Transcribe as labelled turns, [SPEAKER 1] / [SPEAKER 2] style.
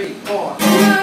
[SPEAKER 1] three, four.